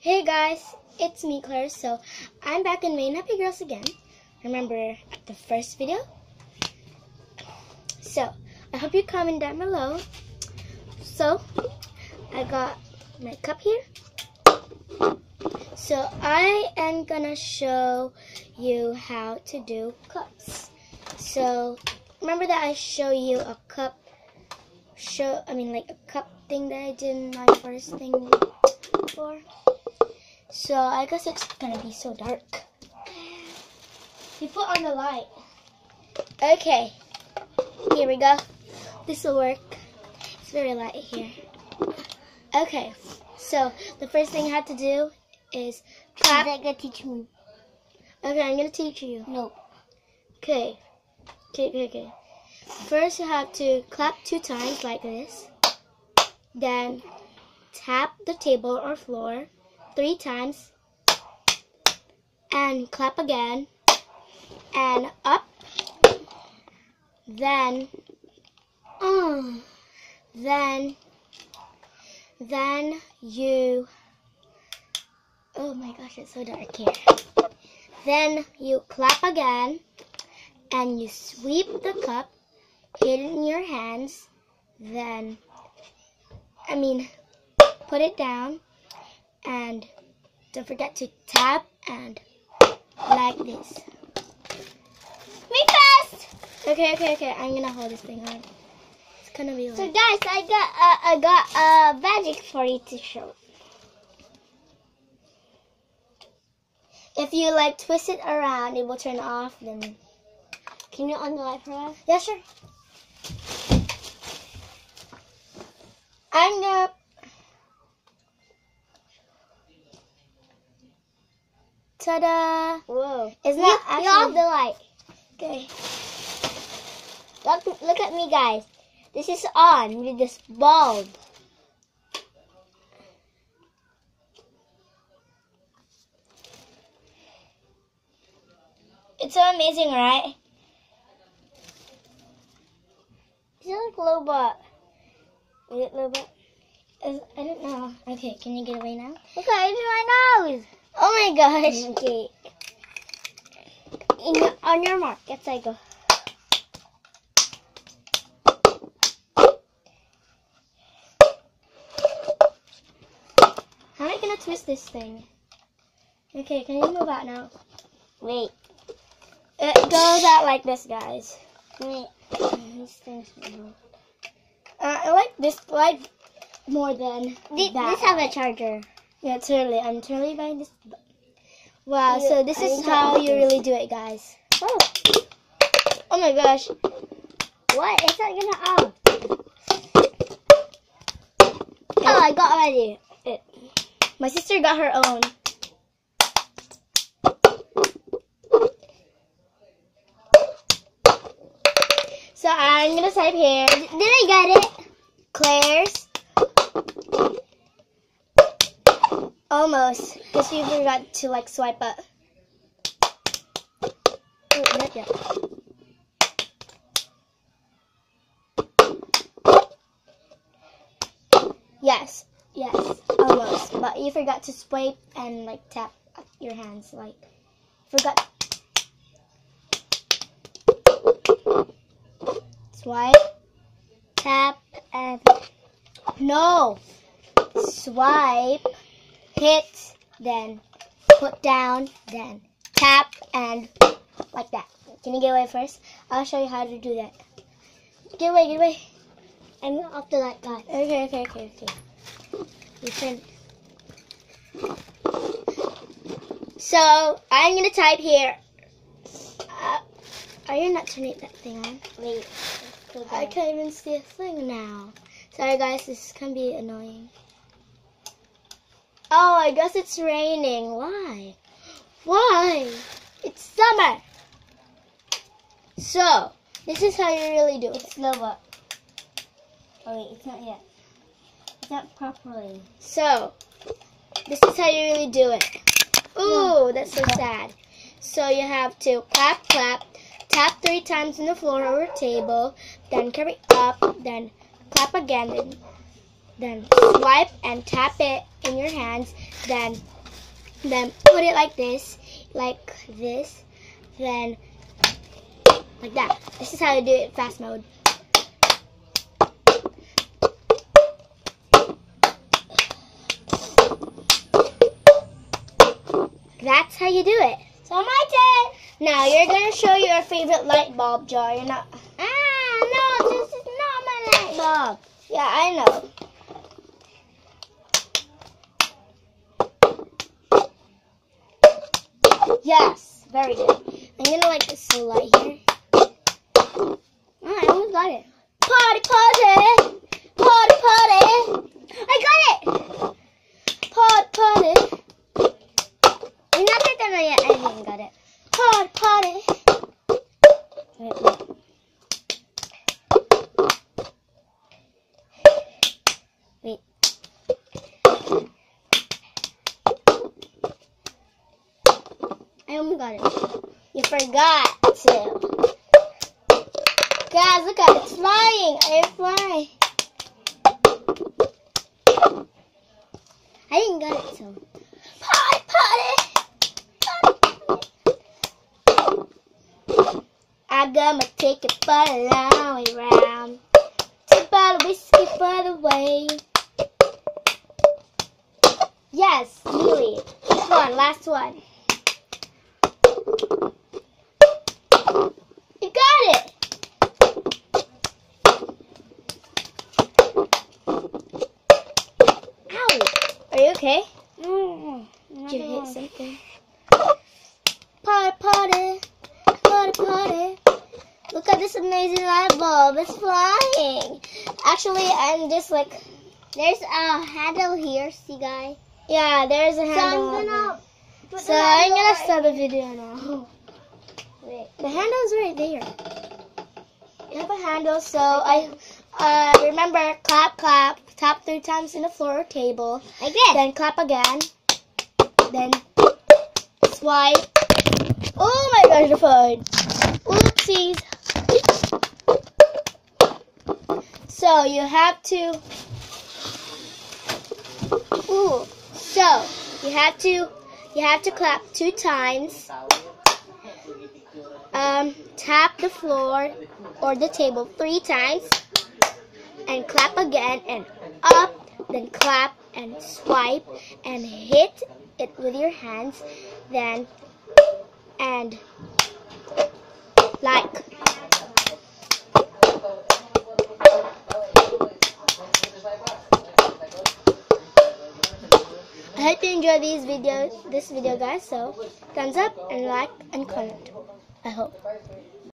Hey guys, it's me Claire. So I'm back in Mane Happy Girls again. Remember the first video? So I hope you comment down below. So I got my cup here. So I am gonna show you how to do cups. So remember that I show you a cup show I mean like a cup thing that I did in my first thing before. So I guess it's gonna be so dark. You put on the light. Okay. Here we go. This will work. It's very light here. Okay. So the first thing I have to do is clap. You're gonna teach me. Okay, I'm gonna teach you. No. Okay. Okay, okay, okay. First you have to clap two times like this. Then tap the table or floor three times. And clap again. And up. Then oh then then you oh my gosh it's so dark here. Then you clap again. And you sweep the cup it in your hands. Then I mean put it down and don't forget to tap and like this. Me first. Okay, okay, okay. I'm gonna hold this thing on. It's gonna be like... So guys, I got uh, I got uh, magic for you to show. If you like twist it around, it will turn off. Then Can you on the light for us? yeah, sure. I'm gonna. Ta-da! Whoa. Isn't You, that you actually the light. okay? Look, look at me, guys. This is on with this bulb. It's so amazing, right? It's like Lobot. Is it Lobot? Is- I don't know. Okay, can you get away now? Look at it my nose. Oh my gosh! Okay. In your, on your mark. Let's go. How am I gonna twist this thing? Okay, can you move out now? Wait. It goes out like this, guys. Wait. These things. Uh, I like this light more than This, that. this have a charger. Yeah, totally. I'm totally buying this. Wow, Yeah, so this I is how you really do it, guys. Oh, Oh my gosh. what? It's not gonna off. Oh, I got ready. It. My sister got her own. So I'm gonna type here Did I get it? Claire's. Because you forgot to like swipe up. Ooh, not yet. Yes, yes, almost. But you forgot to swipe and like tap your hands. Like, forgot. Swipe, tap, and no. Swipe, hit, then put down, then tap, and like that. Can you get away first? I'll show you how to do that. Get away, get away. I'm off the light, guys. Okay, okay, okay, okay. You turn. So I'm gonna type here. Uh, are you not turning that thing on? Wait. I can't even see a thing now. Sorry guys, this can be annoying. Oh, I guess it's raining. Why? Why? It's summer. So, this is how you really do it. It's Lobot. Oh wait, it's not yet. It's not properly. So, this is how you really do it. Ooh, that's so sad. So you have to clap, clap, tap three times on the floor or table, then carry up, then clap again, then then swipe and tap it in your hands, then then put it like this, like this, then like that. This is how you do it fast mode. That's how you do it. So my turn. Now you're gonna show your favorite light bulb jar. You're not. Ah, no, this is not my light bulb. Yeah, I know. Yes, very good. I'm gonna like this so light here. Oh, I almost got it. Party, party, party, party. I got it. Party, party, You're not that yet. I didn't got it. party, party. Wait, wait. Wait. I almost got it. You forgot to. Guys, look at it. It's flying. It's flying. I didn't get it, so. Party, party. I'm gonna take it for a long way round. Two bottle whiskey for the way. Yes, Lily. This one, last one. You got it. Ow. Are you okay? Mm, Did you hit something? Party, party, party, party. Look at this amazing light bulb. It's flying. Actually, I'm just like, There's a handle here, see guy? yeah, there's a So handle. I'm gonna So the I'm gonna stop the video now. Wait. The handle's right there. You have a handle, so I uh, remember clap, clap, tap three times in the floor or table. Like this. Then clap again. Then swipe. Oh my gosh, the phone. Oopsies. So you have to. Ooh. So you have to. You have to clap two times. Um, tap the floor or the table three times, and clap again and up. Then clap and swipe and hit it with your hands. Then and like. Enjoy these videos, this video guys, so thumbs up and like and comment. I hope.